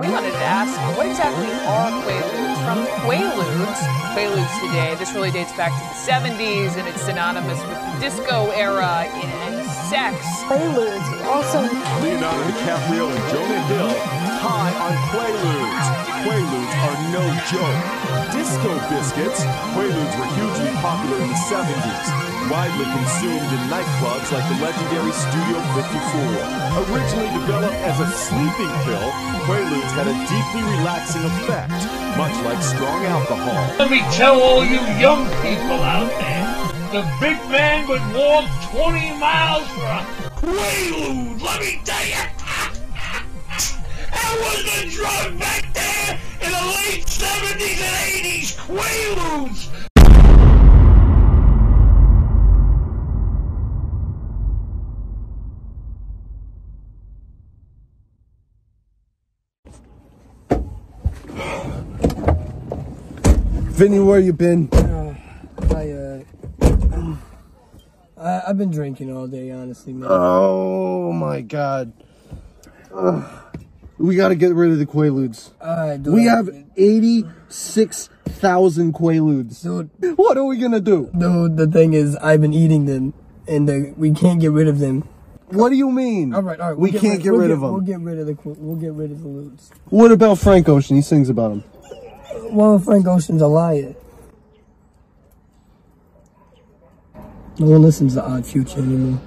we wanted to ask, what exactly are Quaaludes? From Quaaludes, Quaaludes today, this really dates back to the 70s and it's synonymous with the disco era and sex. Quaaludes, also Leonardo DiCaprio and Jonah Hill high on Quaaludes. Quaaludes are no joke. Disco biscuits, Quaaludes were hugely popular in the 70s, widely consumed in nightclubs like the legendary Studio 54. Originally developed as a sleeping pill, Quaaludes had a deeply relaxing effect, much like strong alcohol. Let me tell all you young people out there, the big man would walk 20 miles for a Quaalude. Let me tell you, was the drug back there in the late 70s and 80s. Quaaludes. Vinny, where you been? I, uh, I, I've been drinking all day, honestly, man. Oh my god. Ugh. We gotta get rid of the Quaaludes. Alright, dude. We have 86,000 Quaaludes. Dude, What are we gonna do? dude, the thing is, I've been eating them, and uh, we can't get rid of them. What do you mean? All right, all right. We we'll can't get we'll rid get, of them. We'll get rid of the. We'll get rid of the loots. What about Frank Ocean? He sings about them. Well, Frank Ocean's a liar. No one listens to Odd Future anymore.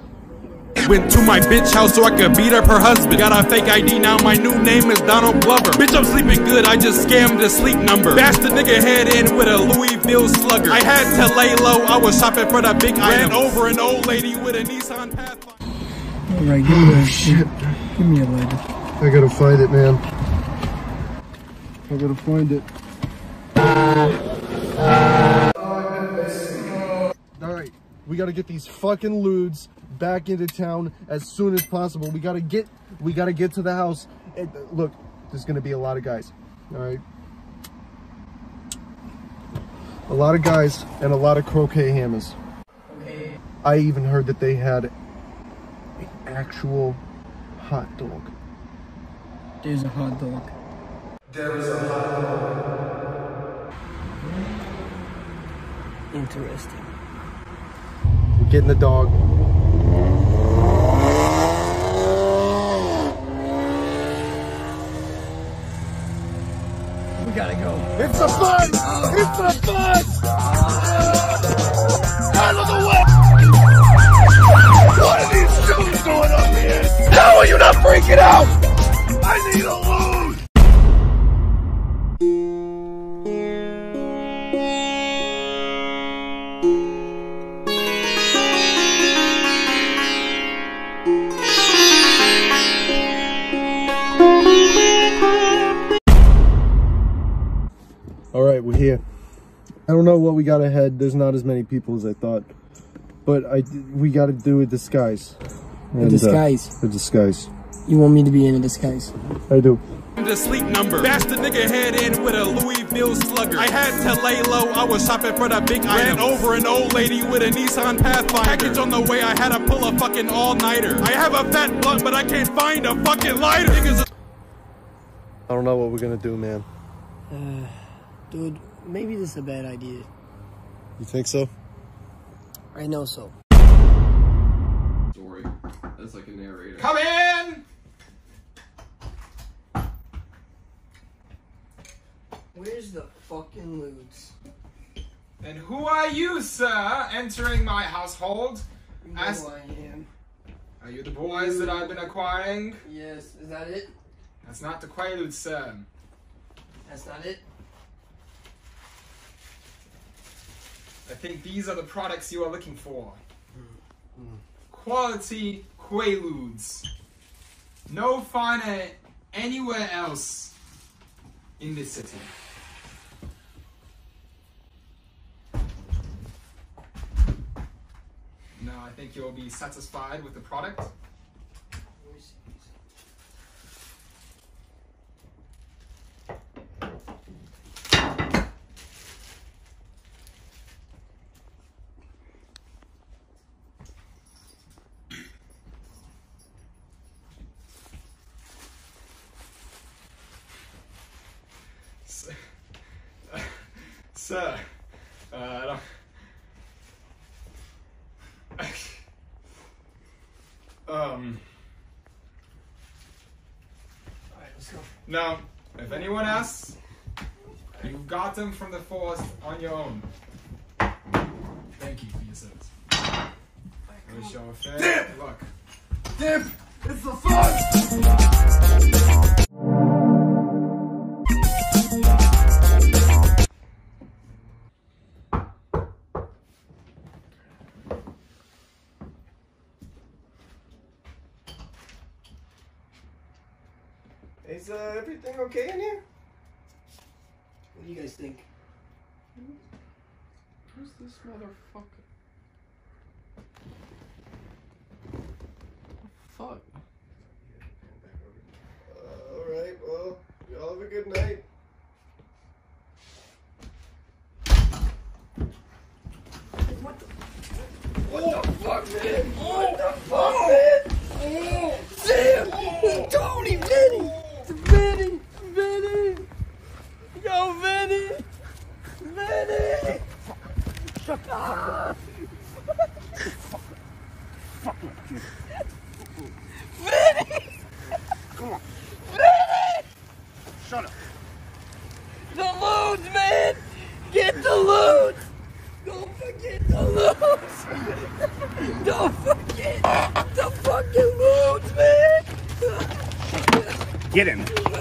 Went to my bitch house so I could beat up her husband. Got a fake ID now, my new name is Donald Glover. Bitch, I'm sleeping good, I just scammed the sleep number. Bashed the nigga head in with a Louisville slugger. I had to lay low, I was shopping for the big Ran over an old lady with a Nissan Pathfinder. All right, give me a shit. Give me a lighter. I gotta find it, man. I gotta find it. Alright, we gotta get these fucking ludes back into town as soon as possible. We gotta get, we gotta get to the house. And, uh, look, there's gonna be a lot of guys. Alright? A lot of guys and a lot of croquet hammers. I even heard that they had an actual hot dog. There's a hot dog. Interesting. Getting the dog. We gotta go. It's a bus! It's a bus! Out of the way! What are these shoes doing up here? How are you not freaking out? I need a load! All right, we're here. I don't know what we got ahead. There's not as many people as I thought, but I we got to do a disguise. And, uh, disguise? a disguise. You want me to be in a disguise? I do. The sleep number. Bashed the nigga head in with a Louisville slugger. I had to lay low, I was shopping for the big Ran over an old lady with a Nissan Pathfinder. Package on the way, I had to pull a fucking all-nighter. I have a fat blunt, but I can't find a fucking lighter. Niggas I don't know what we're gonna do, man. Dude, maybe this is a bad idea. You think so? I know so. story That's like a narrator. Come in! Where's the fucking loots? And who are you, sir, entering my household? You know As- who I am. Are you the boys that I've been acquiring? Yes, is that it? That's not the Quaalude, sir. That's not it? I think these are the products you are looking for. Hmm. Hmm. Quality Quaaludes. No finer anywhere else in this city. Now I think you'll be satisfied with the product. Sir, uh, I don't. um. Alright, let's go. Now, if anyone asks, you got them from the forest on your own. Thank you for your service. We show a fair Dip! look. Dip! It's the fun! Is uh, everything okay in here? What do you guys think? Who's this motherfucker? Fuck. Uh, Alright, well, y'all have a good night. What the fuck, man? What the fuck, man? Sam! Tony! Vinny! Vinny! Vinny! Yo, Vinny! Vinny! Shut up! Vinny! Come on. Vinny! Shut up. The loot, man! Get the loot! Don't forget the loot! Don't forget the fucking loot, man! Get him.